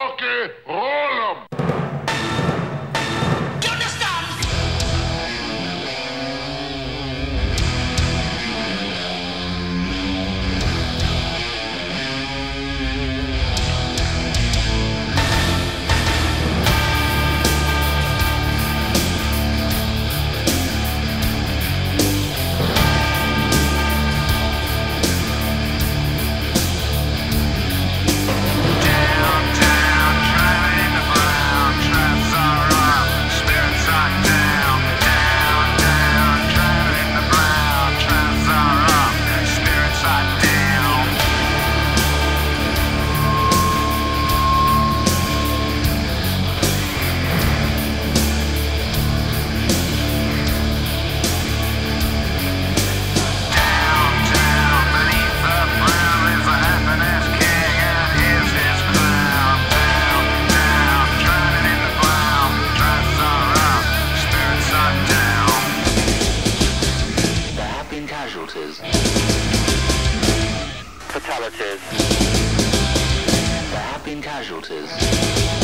Okay, roll Been casualties. Fatalities. There have been casualties.